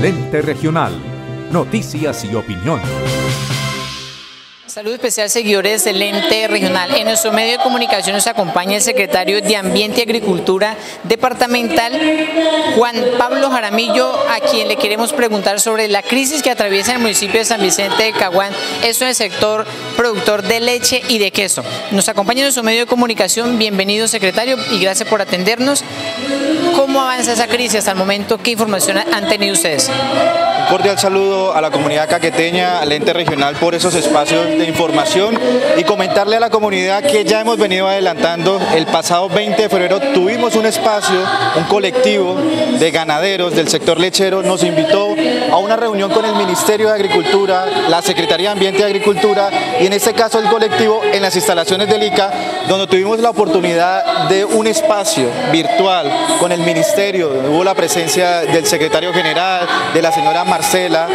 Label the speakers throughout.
Speaker 1: Lente Regional. Noticias y opinión.
Speaker 2: Salud especial, seguidores del ente regional. En nuestro medio de comunicación nos acompaña el secretario de Ambiente y Agricultura departamental, Juan Pablo Jaramillo, a quien le queremos preguntar sobre la crisis que atraviesa el municipio de San Vicente de Caguán, esto en el sector productor de leche y de queso. Nos acompaña en nuestro medio de comunicación. Bienvenido, secretario, y gracias por atendernos. ¿Cómo avanza esa crisis hasta el momento? ¿Qué información han tenido ustedes?
Speaker 3: Cordial saludo a la comunidad caqueteña, al ente regional por esos espacios de información y comentarle a la comunidad que ya hemos venido adelantando. El pasado 20 de febrero tuvimos un espacio, un colectivo de ganaderos del sector lechero nos invitó a una reunión con el Ministerio de Agricultura, la Secretaría de Ambiente y Agricultura y en este caso el colectivo en las instalaciones del ICA, donde tuvimos la oportunidad de un espacio virtual con el Ministerio, hubo la presencia del secretario general, de la señora Marcela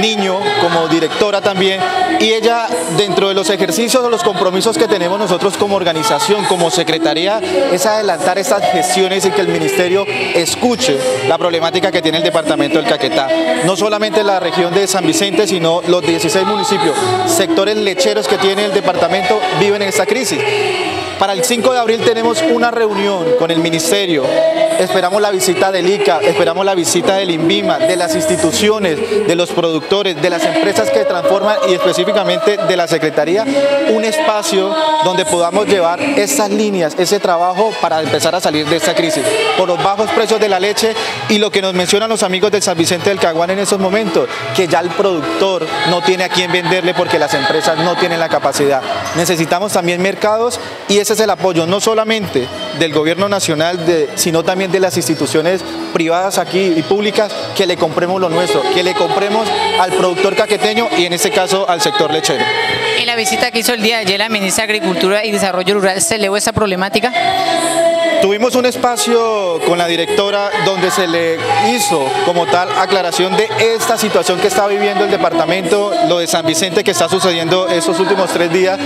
Speaker 3: Niño como directora también y ella dentro de los ejercicios o los compromisos que tenemos nosotros como organización, como secretaría, es adelantar estas gestiones y que el ministerio escuche la problemática que tiene el departamento del Caquetá. No solamente la región de San Vicente, sino los 16 municipios, sectores lecheros que tiene el departamento viven en esta crisis. Para el 5 de abril tenemos una reunión con el Ministerio, esperamos la visita del ICA, esperamos la visita del INVIMA, de las instituciones, de los productores, de las empresas que transforman y específicamente de la Secretaría, un espacio donde podamos llevar esas líneas, ese trabajo para empezar a salir de esta crisis, por los bajos precios de la leche y lo que nos mencionan los amigos del San Vicente del Caguán en esos momentos, que ya el productor no tiene a quién venderle porque las empresas no tienen la capacidad. Necesitamos también mercados y ese es el apoyo no solamente del gobierno nacional, sino también de las instituciones privadas aquí y públicas, que le compremos lo nuestro, que le compremos al productor caqueteño y en este caso al sector lechero.
Speaker 2: En la visita que hizo el día de ayer la ministra de Agricultura y Desarrollo Rural, ¿se elevó esa problemática?
Speaker 3: Tuvimos un espacio con la directora donde se le hizo como tal aclaración de esta situación que está viviendo el departamento, lo de San Vicente que está sucediendo estos últimos tres días.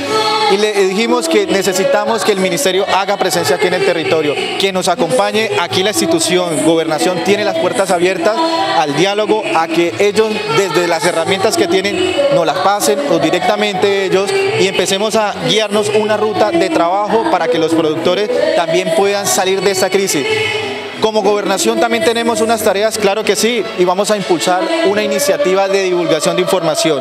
Speaker 3: Y le dijimos que necesitamos que el ministerio haga presencia aquí en el territorio, que nos acompañe. Aquí la institución, gobernación tiene las puertas abiertas al diálogo, a que ellos desde las herramientas que tienen nos las pasen o directamente ellos y empecemos a guiarnos una ruta de trabajo para que los productores también puedan salir de esta crisis. Como gobernación también tenemos unas tareas, claro que sí, y vamos a impulsar una iniciativa de divulgación de información,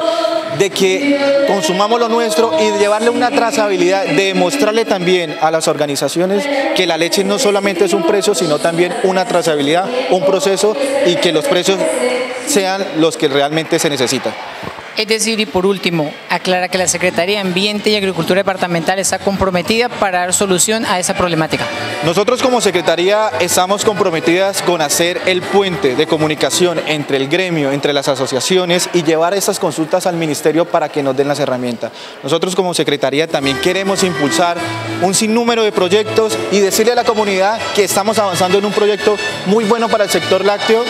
Speaker 3: de que consumamos lo nuestro y llevarle una trazabilidad, de demostrarle también a las organizaciones que la leche no solamente es un precio, sino también una trazabilidad, un proceso y que los precios sean los que realmente se necesitan.
Speaker 2: Es decir, y por último, aclara que la Secretaría de Ambiente y Agricultura Departamental está comprometida para dar solución a esa problemática.
Speaker 3: Nosotros como Secretaría estamos comprometidas con hacer el puente de comunicación entre el gremio, entre las asociaciones y llevar esas consultas al Ministerio para que nos den las herramientas. Nosotros como Secretaría también queremos impulsar un sinnúmero de proyectos y decirle a la comunidad que estamos avanzando en un proyecto muy bueno para el sector lácteo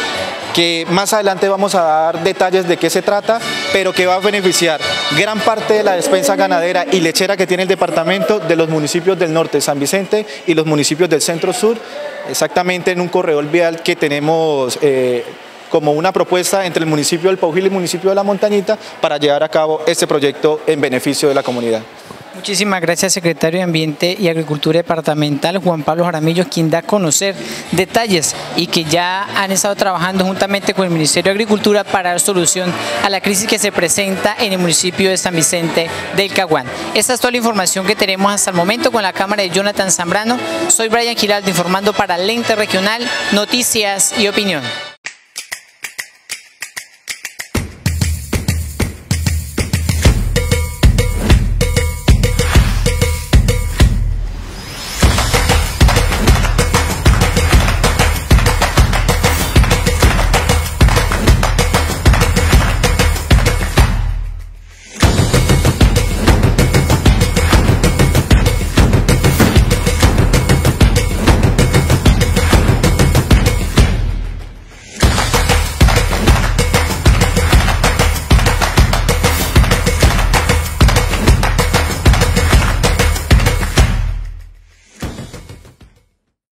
Speaker 3: que más adelante vamos a dar detalles de qué se trata, pero que va a beneficiar gran parte de la despensa ganadera y lechera que tiene el departamento de los municipios del norte, San Vicente, y los municipios del centro sur, exactamente en un corredor vial que tenemos... Eh, como una propuesta entre el municipio del Paujil y el municipio de La Montañita para llevar a cabo este proyecto en beneficio de la comunidad.
Speaker 2: Muchísimas gracias, secretario de Ambiente y Agricultura Departamental, Juan Pablo Jaramillo, quien da a conocer detalles y que ya han estado trabajando juntamente con el Ministerio de Agricultura para dar solución a la crisis que se presenta en el municipio de San Vicente del Caguán. Esta es toda la información que tenemos hasta el momento con la cámara de Jonathan Zambrano. Soy Brian Giraldo informando para Lente Regional, Noticias y Opinión.